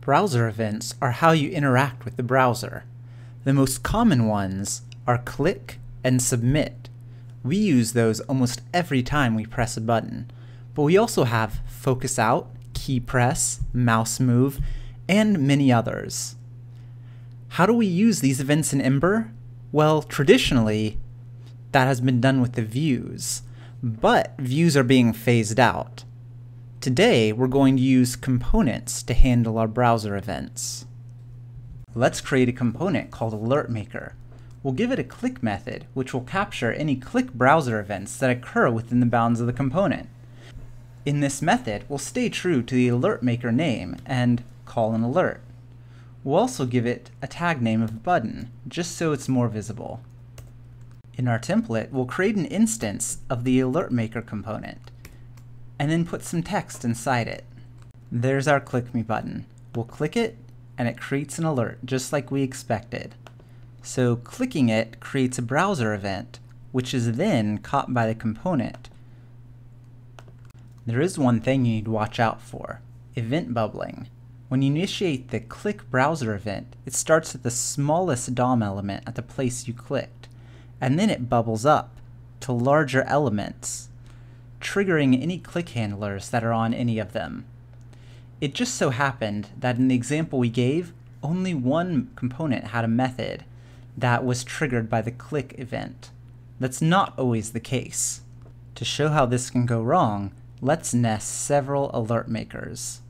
Browser events are how you interact with the browser. The most common ones are click and submit. We use those almost every time we press a button, but we also have focus out, key press, mouse move, and many others. How do we use these events in Ember? Well, traditionally, that has been done with the views, but views are being phased out. Today, we're going to use components to handle our browser events. Let's create a component called AlertMaker. We'll give it a click method, which will capture any click browser events that occur within the bounds of the component. In this method, we'll stay true to the AlertMaker name and call an alert. We'll also give it a tag name of button, just so it's more visible. In our template, we'll create an instance of the AlertMaker component and then put some text inside it. There's our click me button. We'll click it and it creates an alert just like we expected. So clicking it creates a browser event which is then caught by the component. There is one thing you need to watch out for, event bubbling. When you initiate the click browser event, it starts at the smallest DOM element at the place you clicked, and then it bubbles up to larger elements triggering any click handlers that are on any of them. It just so happened that in the example we gave, only one component had a method that was triggered by the click event. That's not always the case. To show how this can go wrong, let's nest several alert makers.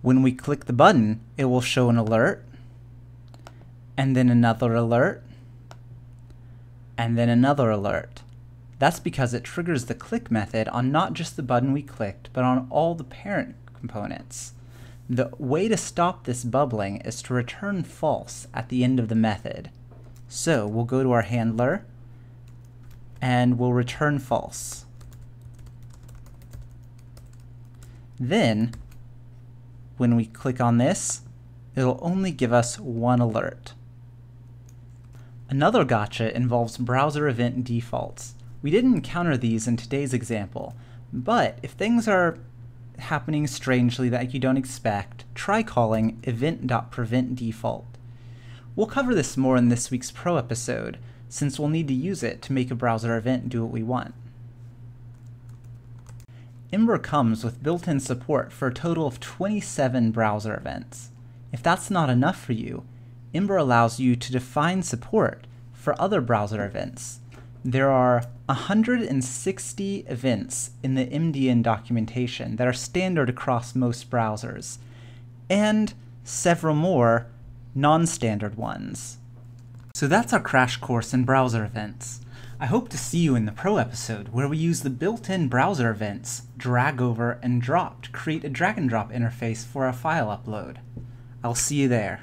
When we click the button, it will show an alert, and then another alert, and then another alert. That's because it triggers the click method on not just the button we clicked, but on all the parent components. The way to stop this bubbling is to return false at the end of the method. So we'll go to our handler, and we'll return false. Then, when we click on this, it'll only give us one alert. Another gotcha involves browser event defaults. We didn't encounter these in today's example, but if things are happening strangely that you don't expect, try calling event.preventDefault. We'll cover this more in this week's Pro episode, since we'll need to use it to make a browser event do what we want. Ember comes with built-in support for a total of 27 browser events. If that's not enough for you, Ember allows you to define support for other browser events. There are 160 events in the MDN documentation that are standard across most browsers, and several more non-standard ones. So that's our crash course in browser events. I hope to see you in the Pro episode where we use the built-in browser events, drag over and drop to create a drag and drop interface for a file upload. I'll see you there.